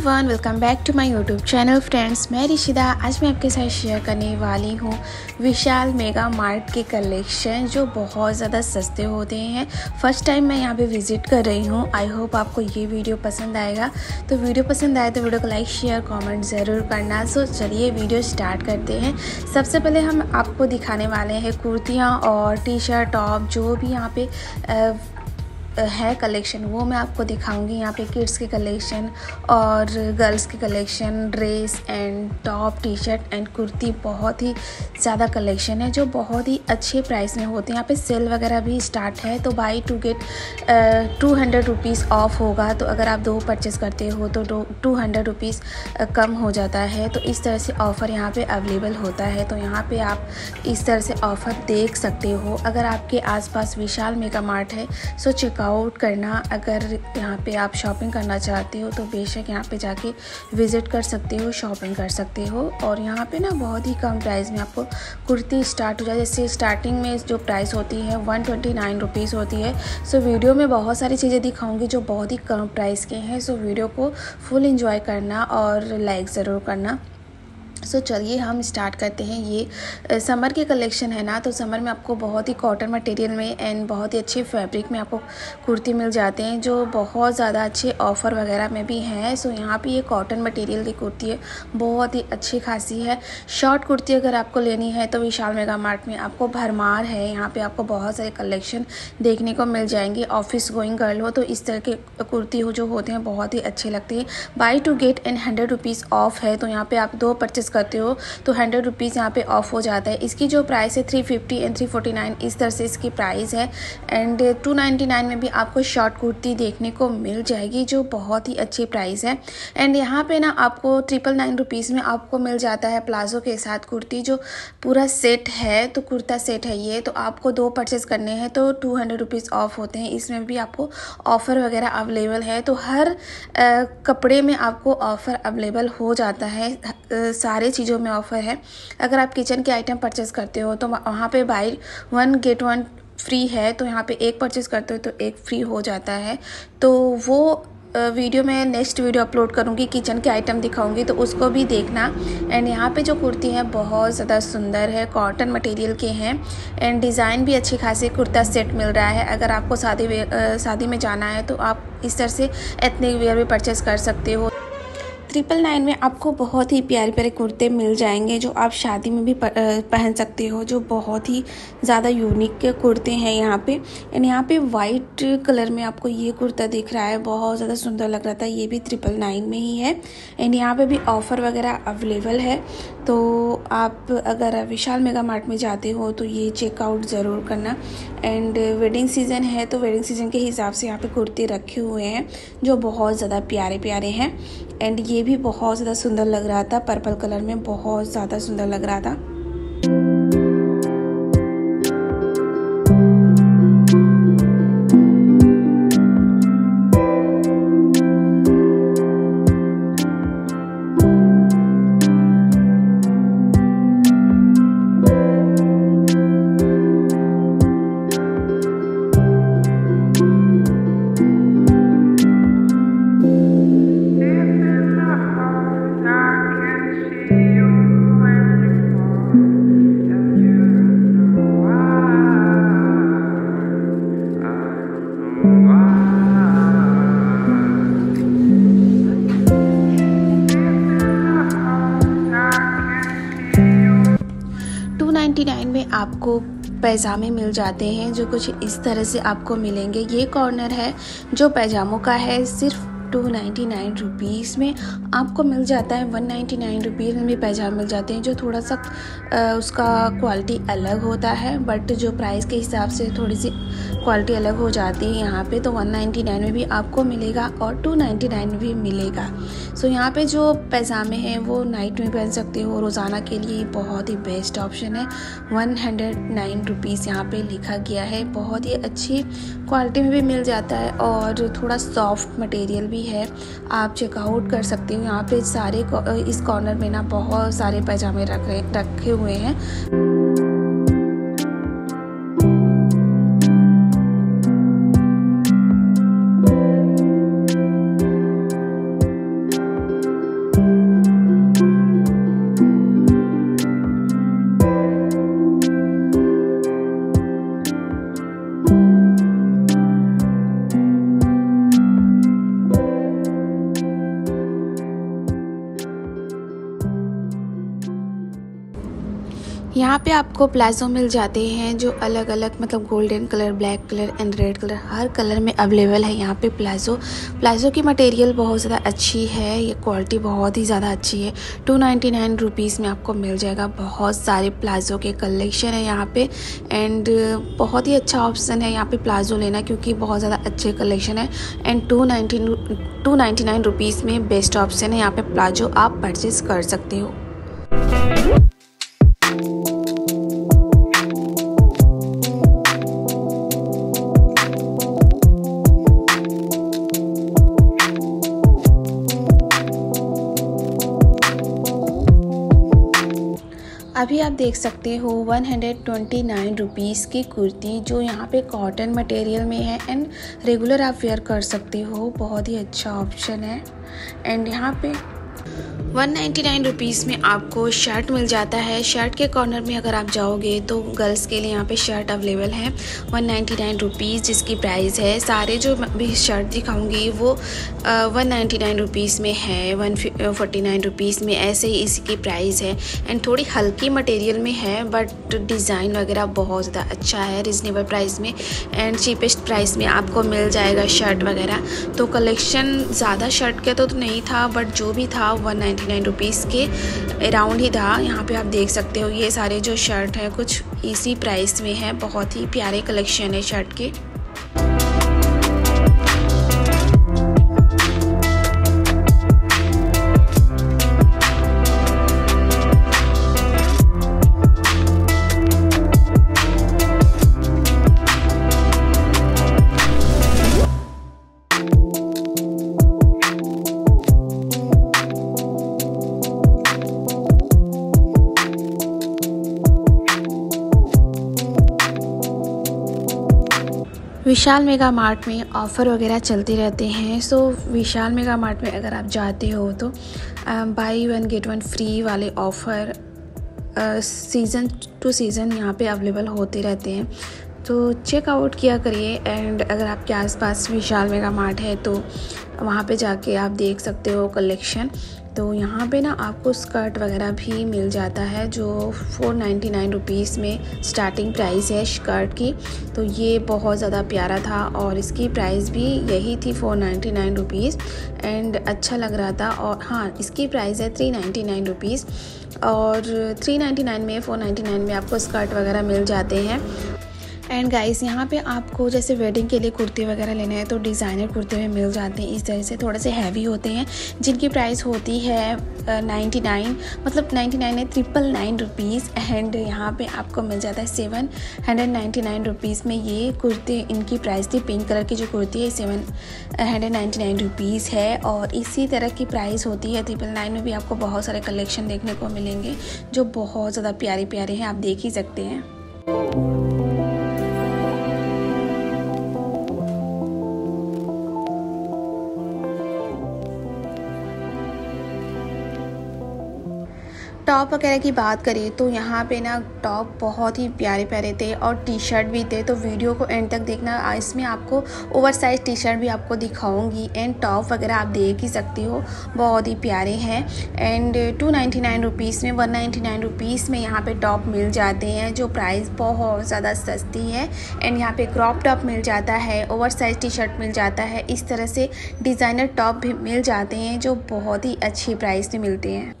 Everyone welcome back to my YouTube channel friends मैं रिशिदा, आज मैं आपके साथ शेयर करने वाली हूँ विशाल मेगा मार्ट के कलेक्शन जो बहुत ज़्यादा सस्ते होते हैं। फ़र्स्ट टाइम मैं यहाँ पे विज़िट कर रही हूँ। आई होप आपको ये वीडियो पसंद आएगा। तो वीडियो पसंद आए तो वीडियो को लाइक शेयर कॉमेंट ज़रूर करना। सो चलिए वीडियो स्टार्ट करते हैं। सबसे पहले हम आपको दिखाने वाले हैं कुर्तियाँ और टी शर्ट टॉप जो भी यहाँ पे है कलेक्शन वो मैं आपको दिखाऊँगी। यहाँ पे किड्स के कलेक्शन और गर्ल्स के collection dress and top T shirt and kurti बहुत ही ज़्यादा कलेक्शन है, जो बहुत ही अच्छे प्राइस में होते हैं। यहाँ पे सेल वगैरह भी स्टार्ट है तो buy two get two hundred rupees off होगा। तो अगर आप दो परचेज़ करते हो तो टू हंड्रेड रुपीज़ कम हो जाता है। तो इस तरह से ऑफ़र यहाँ पे अवेलेबल होता है। तो यहाँ पे आप इस तरह से ऑफ़र देख सकते हो। अगर आपके आसपास विशाल मेगा मार्ट है सो चेकआउट आउट करना, अगर यहाँ पे आप शॉपिंग करना चाहते हो तो बेशक यहाँ पे जाके विज़िट कर सकते हो शॉपिंग कर सकते हो। और यहाँ पे ना बहुत ही कम प्राइस में आपको कुर्ती स्टार्ट हो जाए। जैसे स्टार्टिंग में जो प्राइस होती है वन ट्वेंटी नाइन रुपीज़ होती है। सो वीडियो में बहुत सारी चीज़ें दिखाऊँगी जो बहुत ही कम प्राइस के हैं। सो वीडियो को फुल इंजॉय करना और लाइक ज़रूर करना। सो so, चलिए हम स्टार्ट करते हैं। ये समर के कलेक्शन है ना तो समर में आपको बहुत ही कॉटन मटेरियल में एंड बहुत ही अच्छे फैब्रिक में आपको कुर्ती मिल जाते हैं जो बहुत ज़्यादा अच्छे ऑफ़र वगैरह में भी हैं। सो so, यहाँ पे ये कॉटन मटेरियल की कुर्ती है बहुत ही अच्छी खासी है। शॉर्ट कुर्ती अगर आपको लेनी है तो विशाल मेगा मार्ट में आपको भरमार है। यहाँ पर आपको बहुत सारे कलेक्शन देखने को मिल जाएँगे ऑफ़िस गोइंग गर्ल हो तो इस तरह के कुर्ती हो जो होते हैं बहुत ही अच्छे लगते हैं। Buy two get and hundred rupees off है तो यहाँ पर आप दो परचेस करते हो तो हंड्रेड रुपीज़ यहाँ पे ऑफ़ हो जाता है। इसकी जो प्राइस है three fifty and three forty nine इस तरह से इसकी प्राइस है। एंड टू नाइन्टी नाइन में भी आपको शॉर्ट कुर्ती देखने को मिल जाएगी जो बहुत ही अच्छी प्राइस है। एंड यहाँ पे ना आपको ट्रिपल नाइन रुपीज़ में आपको मिल जाता है प्लाजो के साथ कुर्ती जो पूरा सेट है तो कुर्ता सेट है ये। तो आपको दो परचेज करने हैं तो टू हंड्रेड रुपीज़ ऑफ़ होते हैं। इसमें भी आपको ऑफ़र वगैरह अवेलेबल है। तो हर आ, कपड़े में आपको ऑफ़र अवेलेबल हो जाता है सारे चीज़ों में ऑफ़र है। अगर आप किचन के आइटम परचेज़ करते हो तो वहाँ पे buy one get one free है तो यहाँ पे एक परचेज़ करते हो तो एक फ्री हो जाता है। तो वो वीडियो में नेक्स्ट वीडियो अपलोड करूँगी, किचन के आइटम दिखाऊँगी तो उसको भी देखना। एंड यहाँ पे जो कुर्ती है, बहुत ज़्यादा सुंदर है, कॉटन मटेरियल के हैं। एंड डिज़ाइन भी अच्छी खासी, कुर्ता सेट मिल रहा है। अगर आपको शादी शादी में जाना है तो आप इस तरह से एथनिक वेयर भी परचेज़ कर सकते हो। ट्रिपल नाइन में आपको बहुत ही प्यारे प्यारे कुर्ते मिल जाएँगे जो आप शादी में भी पहन सकते हो, जो बहुत ही ज़्यादा यूनिक कुर्ते हैं यहाँ पे। एंड यहाँ पे वाइट कलर में आपको ये कुर्ता दिख रहा है, बहुत ज़्यादा सुंदर लग रहा था, ये भी ट्रिपल नाइन में ही है। एंड यहाँ पे भी ऑफ़र वगैरह अवेलेबल है। तो आप अगर विशाल मेगा मार्ट में जाते हो तो ये चेकआउट ज़रूर करना। एंड वेडिंग सीज़न है तो वेडिंग सीज़न के हिसाब से यहाँ पे कुर्ते रखे हुए हैं, जो बहुत ज़्यादा प्यारे प्यारे हैं। एंड ये भी बहुत ज़्यादा सुंदर लग रहा था। पर्पल कलर में बहुत ज़्यादा सुंदर लग रहा था। आपको पैजामे मिल जाते हैं जो कुछ इस तरह से आपको मिलेंगे। ये कॉर्नर है जो पैजामों का है, सिर्फ़ टू नाइन्टी नाइन रुपीज़ में आपको मिल जाता है वन नाइन्टी नाइन रुपीज़ में भी पैजामे मिल जाते हैं जो थोड़ा सा उसका क्वालिटी अलग होता है बट जो प्राइस के हिसाब से थोड़ी सी क्वालिटी अलग हो जाती है यहाँ पे तो वन नाइन्टी नाइन में भी आपको मिलेगा और टू नाइन्टी नाइन में भी मिलेगा। सो so, यहाँ पे जो पैजामे हैं वो नाइट में पहन सकते हो रोज़ाना के लिए बहुत ही बेस्ट ऑप्शन है। वन हंड्रेड नाइन रुपीज़ यहाँ पर लिखा गया है बहुत ही अच्छी क्वालिटी में भी मिल जाता है और थोड़ा सॉफ्ट मटेरियल भी है। आप चेकआउट कर सकते हो। यहाँ पे सारे इस कॉर्नर में ना बहुत सारे पैजामे रख रखे हुए हैं। पे आपको प्लाजो मिल जाते हैं जो अलग अलग मतलब golden colour black colour and red colour her colour में अवेलेबल है यहाँ पे प्लाजो। प्लाजो की मटेरियल बहुत ज़्यादा अच्छी है, ये क्वालिटी बहुत ही ज़्यादा अच्छी है। टू नाइन्टी नाइन रुपीज़ में आपको मिल जाएगा। बहुत सारे प्लाजो के कलेक्शन है यहाँ पे एंड बहुत ही अच्छा ऑप्शन है यहाँ पे प्लाजो लेना क्योंकि बहुत ज़्यादा अच्छे कलेक्शन है। And two ninety two ninety nine rupees में बेस्ट ऑप्शन है यहाँ पे प्लाजो आप परचेज़ कर सकते हो। आप देख सकते हो 129 हंड्रेड की कुर्ती जो यहाँ पे कॉटन मटेरियल में है एंड रेगुलर आप वेयर कर सकते हो। बहुत ही अच्छा ऑप्शन है। एंड यहाँ पे वन नाइन्टी नाइन रुपीज़ में आपको शर्ट मिल जाता है। शर्ट के कॉर्नर में अगर आप जाओगे तो गर्ल्स के लिए यहाँ पे शर्ट अवेलेबल है। वन नाइन्टी नाइन रुपीज़ जिसकी प्राइस है। सारे जो भी शर्ट दिखाऊँगी वो वन नाइन्टी नाइन रुपीज़ में है। वन फोर्टी नाइन रुपीज़ में ऐसे ही इसकी प्राइस है। एंड थोड़ी हल्की मटेरियल में है बट डिज़ाइन वगैरह बहुत ज़्यादा अच्छा है रिजनेबल प्राइस में। एंड चीपेस्ट प्राइस में आपको मिल जाएगा शर्ट वगैरह। तो कलेक्शन ज़्यादा शर्ट का तो नहीं था बट जो भी था वन नाइन्टी नाइन रुपीज़ के अराउंड ही था। यहाँ पे आप देख सकते हो, ये सारे जो शर्ट है, कुछ इसी प्राइस में है। बहुत ही प्यारे कलेक्शन है शर्ट के। विशाल मेगा मार्ट में ऑफ़र वगैरह चलते रहते हैं। सो विशाल मेगा मार्ट में अगर आप जाते हो तो buy one get one free वाले ऑफ़र सीज़न टू सीज़न यहाँ पे अवेलेबल होते रहते हैं। तो चेकआउट किया करिए एंड अगर आपके आसपास विशाल मेगा मार्ट है तो वहाँ पे जाके आप देख सकते हो कलेक्शन तो यहाँ पे ना आपको स्कर्ट वगैरह भी मिल जाता है, जो फोर नाइन्टी नाइन रुपीज़ में स्टार्टिंग प्राइस है स्कर्ट की। तो ये बहुत ज़्यादा प्यारा था, और इसकी प्राइस भी यही थी four ninety nine rupees and अच्छा लग रहा था, और हाँ इसकी प्राइस है थ्री नाइन्टी नाइन रुपीज़ और थ्री नाइन्टी नाइन में फ़ोर नाइन्टी नाइन में आपको स्कर्ट वगैरह मिल जाते हैं। एंड गाइस यहाँ पे आपको जैसे वेडिंग के लिए कुर्ती वगैरह लेने हैं तो डिज़ाइनर कुर्ते में मिल जाते हैं, इस तरह से थोड़े से हैवी होते हैं, जिनकी प्राइस होती है नाइन्टी नाइन मतलब नाइन्टी नाइन है ट्रिपल नाइन रुपीज़ एंड यहाँ पे आपको मिल जाता है seven hundred ninety nine rupees में ये कुर्ती, इनकी प्राइस थी पिंक कलर की जो कुर्ती है seven hundred ninety nine rupees है, और इसी तरह की प्राइस होती है ट्रिपल नाइन में भी आपको बहुत सारे कलेक्शन देखने को मिलेंगे, जो बहुत ज़्यादा प्यारे प्यारे हैं, आप देख ही सकते हैं। टॉप वगैरह की बात करें तो यहाँ पे ना टॉप बहुत ही प्यारे प्यारे थे और टी शर्ट भी थे। तो वीडियो को एंड तक देखना। इसमें आपको ओवर साइज़ टी शर्ट भी आपको दिखाऊँगी। एंड टॉप वगैरह आप देख ही सकती हो। बहुत ही प्यारे हैं। And two ninety nine rupees में वन नाइन्टी नाइन रुपीज़ में यहाँ पे टॉप मिल जाते हैं, जो प्राइस बहुत ज़्यादा सस्ती है। एंड यहाँ पे क्रॉप टॉप मिल जाता है ओवर साइज़ टी शर्ट मिल जाता है। इस तरह से डिज़ाइनर टॉप भी मिल जाते हैं, जो बहुत ही अच्छी प्राइस में मिलते हैं।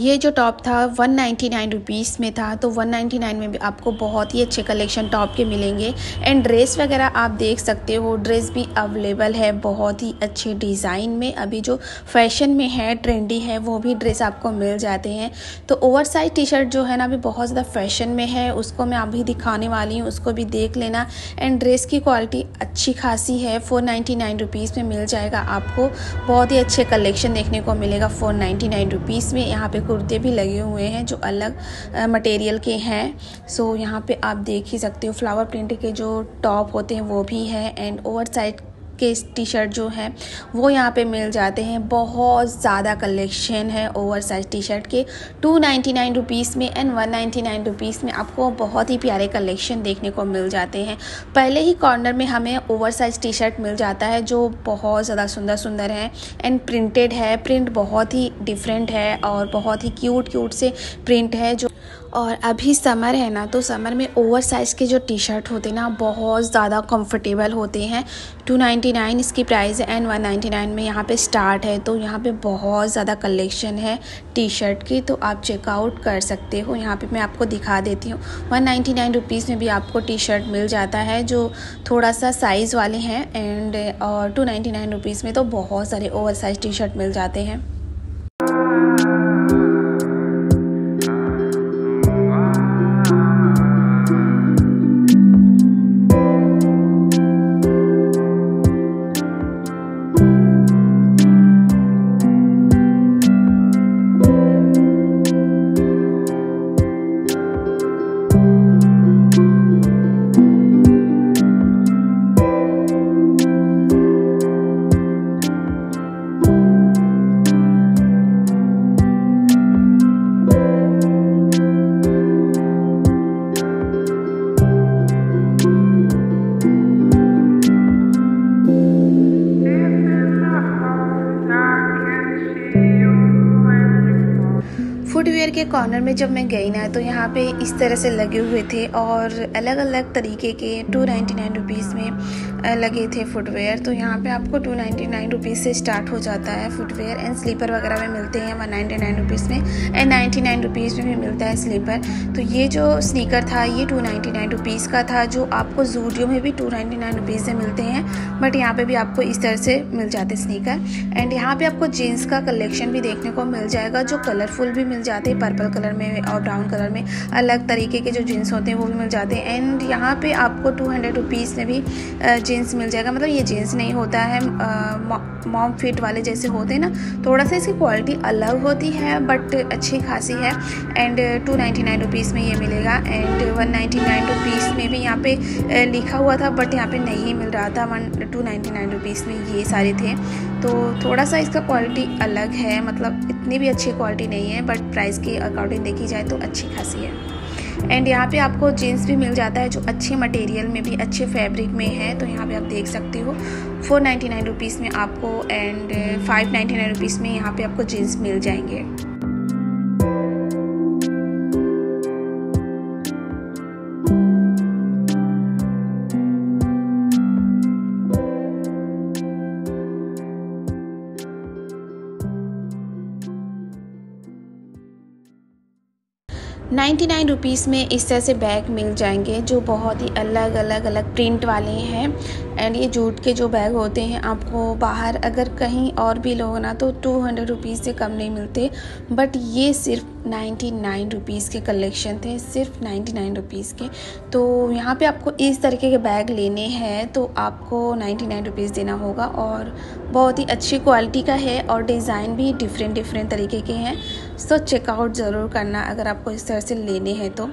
ये जो टॉप था वन नाइन्टी नाइन रुपीज़ में था तो वन नाइन्टी नाइन में भी आपको बहुत ही अच्छे कलेक्शन टॉप के मिलेंगे। एंड ड्रेस वगैरह आप देख सकते हो ड्रेस भी अवेलेबल है, बहुत ही अच्छे डिज़ाइन में। अभी जो फ़ैशन में है ट्रेंडी है, वो भी ड्रेस आपको मिल जाते हैं। तो ओवर साइज़ टी शर्ट जो है ना, अभी बहुत ज़्यादा फ़ैशन में है, उसको मैं अभी दिखाने वाली हूँ, उसको भी देख लेना। एंड ड्रेस की क्वालिटी अच्छी खासी है फोर नाइन्टी नाइन रुपीज़ में मिल जाएगा आपको। बहुत ही अच्छे कलेक्शन देखने को मिलेगा फोर नाइन्टी नाइन रुपीज़ में। यहाँ पे कुर्ते भी लगे हुए हैं जो अलग मटेरियल के हैं। सो यहाँ पे आप देख ही सकते हो फ्लावर प्रिंट के जो टॉप होते हैं वो भी है एंड ओवर साइड के टी शर्ट जो है, वो यहाँ पे मिल जाते हैं। बहुत ज़्यादा कलेक्शन है ओवर साइज़ टी शर्ट के। टू नाइन्टी नाइन रुपीज़ में and one ninety nine rupees में आपको बहुत ही प्यारे कलेक्शन देखने को मिल जाते हैं। पहले ही कॉर्नर में हमें ओवर साइज़ टी शर्ट मिल जाता है, जो बहुत ज़्यादा सुंदर सुंदर है एंड प्रिंटेड है। प्रिंट बहुत ही डिफरेंट है और बहुत ही क्यूट क्यूट से प्रिंट है, जो और अभी समर है ना तो समर में ओवर साइज़ के जो टी शर्ट होते हैं ना, बहुत ज़्यादा कंफर्टेबल होते हैं। टू नाइन्टी नाइन इसकी प्राइस है एंड वन नाइन्टी नाइन में यहाँ पे स्टार्ट है तो यहाँ पे बहुत ज़्यादा कलेक्शन है टी शर्ट की तो आप चेकआउट कर सकते हो। यहाँ पे मैं आपको दिखा देती हूँ। वन नाइन्टी में भी आपको टी शर्ट मिल जाता है, जो थोड़ा सा साइज़ वाले हैं एंड और टू नाइन्टी में तो बहुत सारे ओवर साइज़ टी शर्ट मिल जाते हैं। कॉर्नर में जब मैं गई ना तो यहाँ पे इस तरह से लगे हुए थे और अलग अलग तरीके के टू नाइन्टी नाइन रुपीज़ में लगे थे फुटवेयर तो यहाँ पे आपको टू नाइन्टी नाइन रुपीज़ से स्टार्ट हो जाता है फुटवेयर एंड स्लीपर वगैरह में मिलते हैं वन नाइन्टी नाइन रुपीज़ में एंड नाइन्टी नाइन रुपीज़ में भी मिलता है स्लीपर तो ये जो स्नीकर था, ये टू नाइन्टी नाइन रुपीज़ का था, जो आपको जूडियो में भी टू नाइन्टी नाइन रुपीज़ से मिलते हैं बट यहाँ पर भी आपको इस तरह से मिल जाते स्नीकर एंड यहाँ पर आपको जीन्स का कलेक्शन भी देखने को मिल जाएगा, जो कलरफुल भी मिल जाते हैं पर्पल कलर में और ब्राउन कलर में, अलग तरीके के जो जीन्स होते हैं, वो भी मिल जाते हैं। एंड यहाँ पर आपको टू हंड्रेड रुपीज़ में भी जीन्स मिल जाएगा। मतलब ये जीन्स नहीं होता है मॉम फिट वाले जैसे होते हैं ना, थोड़ा सा इसकी क्वालिटी अलग होती है बट अच्छी खासी है। And two ninety nine rupees में ये मिलेगा। And one ninety nine rupees में भी यहाँ पे लिखा हुआ था बट यहाँ पे नहीं मिल रहा था। One two ninety nine rupees में ये सारे थे। तो थोड़ा सा इसका क्वालिटी अलग है। मतलब इतनी भी अच्छी क्वालिटी नहीं है बट प्राइस के अकॉर्डिंग देखी जाए तो अच्छी खासी है। एंड यहाँ पे आपको जीन्स भी मिल जाता है जो अच्छे मटेरियल में भी, अच्छे फैब्रिक में है तो यहाँ पे आप देख सकते हो। फोर नाइन्टी नाइन रुपीज़ में आपको and five ninety nine rupees में यहाँ पे आपको जीन्स मिल जाएँगे। नाइन्टी नाइन रुपीज़ में इस तरह से बैग मिल जाएँगे, जो बहुत ही अलग अलग अलग प्रिंट वाले हैं। एंड ये जूट के जो बैग होते हैं, आपको बाहर अगर कहीं और भी लोग ना तो टू हंड्रेड रुपीज़ से कम नहीं मिलते। बट ये सिर्फ़ नाइन्टी नाइन रुपीज़ के कलेक्शन थे, सिर्फ़ नाइन्टी नाइन रुपीज़ के। तो यहाँ पे आपको इस तरीके के बैग लेने हैं तो आपको नाइन्टी नाइन रुपीज़ देना होगा। और बहुत ही अच्छी क्वालिटी का है, और डिज़ाइन भी डिफरेंट डिफरेंट तरीके के हैं। सो चेकआउट ज़रूर करना अगर आपको इस तरह से लेने हैं तो।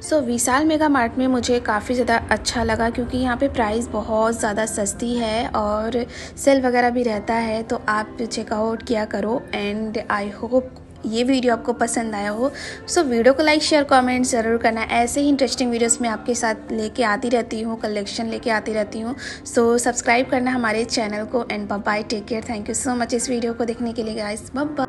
So so, Vishal mega mart में मुझे काफ़ी ज़्यादा अच्छा लगा क्योंकि यहाँ पे प्राइस बहुत ज़्यादा सस्ती है और सेल वगैरह भी रहता है तो आप चेकआउट किया करो एंड आई होप ये वीडियो आपको पसंद आया हो। सो so, वीडियो को लाइक शेयर कमेंट ज़रूर करना। ऐसे ही इंटरेस्टिंग वीडियोस मैं आपके साथ लेके आती रहती हूँ कलेक्शन लेके आती रहती हूँ। सो so, सब्सक्राइब करना हमारे चैनल को and bye take care thank you so much इस वीडियो को देखने के लिए गाइस बाय